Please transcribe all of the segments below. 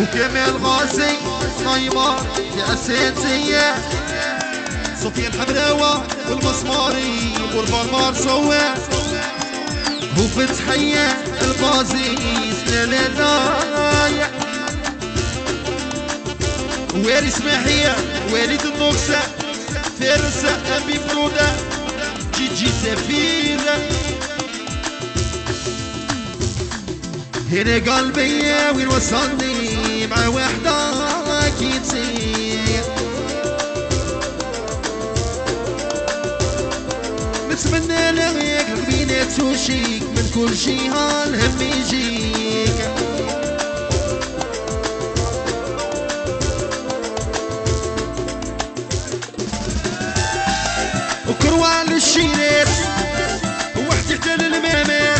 وكمال غازي نايمة يا أساتية صوفيا الحمراوة والمسماري والبرمار سوا وفتحية لا لا ويري سماحية وليد النقصة فارسة أبي فرودة جي جي سفيرة هنا قلبي وين وصلني؟ مع وحدة أكيد نتمنى لك بينا توشيك من كل شي هالهم يجيك. وكروان للشينات وحدي حتى للمامات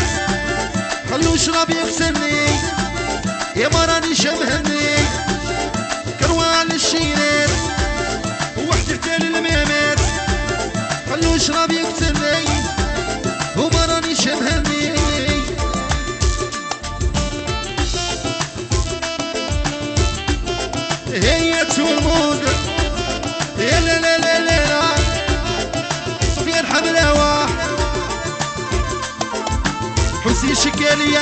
خلو شراب يغسلني. يا ما راني شبهني شكالية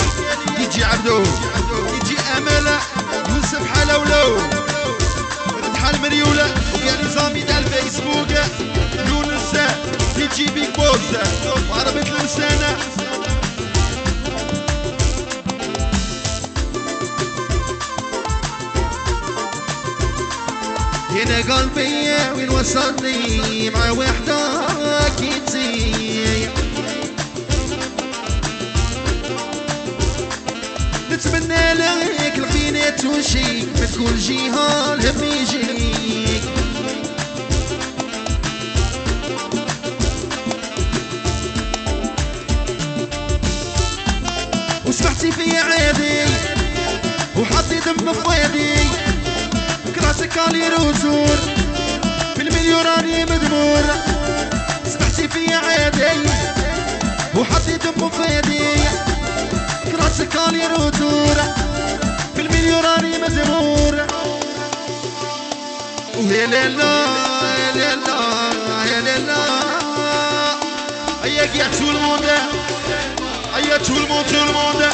يجي عبدو يجي أملة يوسف حلولو رد مريولة ويا نظامي دا الفيسبوك. يونس يجي بيك بوس وعربة لسانة هنا قلبي وين وصلني؟ مع وحدة أكيد نتمنى لك القينات وشيك من كل جهة الهم يجيك وسمحتي في عادي وحطي دم في وادي كراسك علي روزور في المليون راني مدمور. سمحتي في عادي وحطي دم في وادي كراسك علي روزور في المليون راني مدمور ويا لا يا لا يا لا اياك يا tout le monde Aïe tout le monde, tout le monde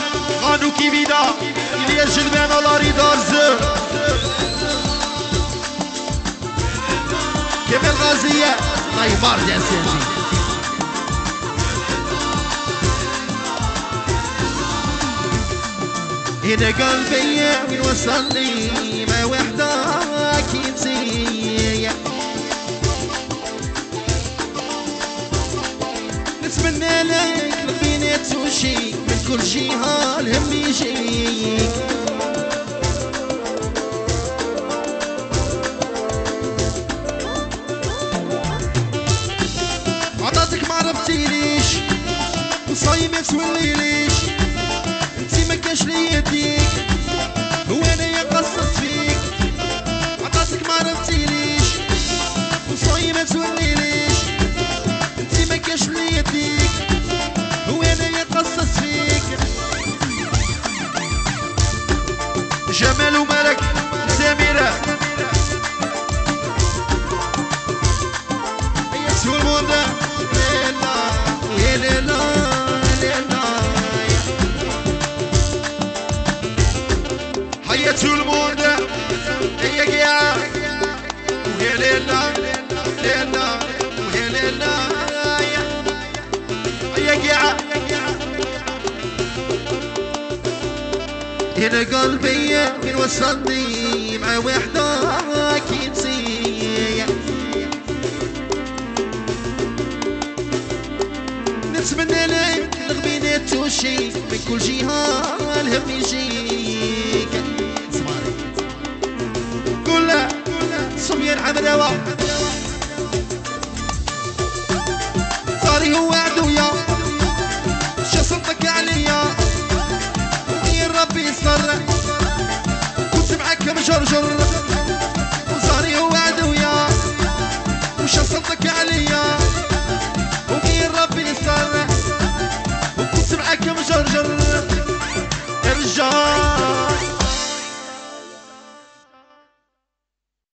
Ranou qui vida Il y a Gilbert dans la ridaz كيف الغازية نيمار يا هنا قلبي وين وصلني؟ ما وحدة أكيد زي نتمنى لك البينات وشيك من كل جهة الهم يجيك. عطاتك ما عرفتيليش وصايم ما توليليش انتي ما كاش لي يديك هو أنا يا قصرت فيك عطاتك ما عرفتيليش وصايم ما توليليش انتي ما كاش لي يديك هو أنا يا قصص فيك جمال وملك سميرة هنا قلبي من وصلني مع وحدك ينسي نتمنى لك الغبينة توشي من كل جهة الهم يجيك. كلها صبيان عمدوا صاري هو عدو